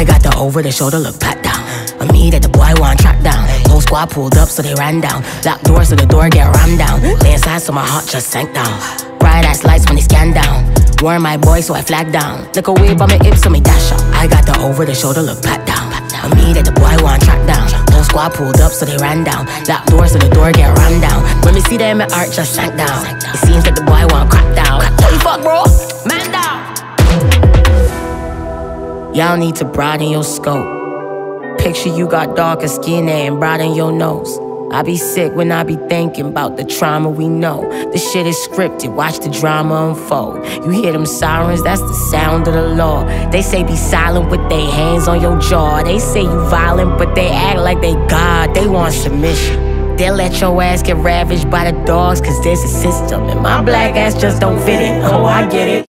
I got the over the shoulder look pat down. A me that the boy want track down. Whole squad pulled up so they ran down. Locked doors so the door get rammed down. Lay inside so my heart just sank down. Bright ass lights when they scan down. Warn my boy so I flag down. Look away by my hips so me dash out. I got the over the shoulder look pat down. A me that the boy want track down. Whole squad pulled up so they ran down. Locked doors so the door get rammed down. When me see them, my heart just sank down. It seems that the boy Y'all need to broaden your scope. Picture you got darker skin and broaden your nose. I be sick when I be thinking about the trauma we know. The shit is scripted, watch the drama unfold. You hear them sirens, that's the sound of the law. They say be silent with their hands on your jaw. They say you violent, but they act like they God. They want submission. They'll let your ass get ravaged by the dogs, cause there's a system. And my black ass just don't fit it. Oh, I get it.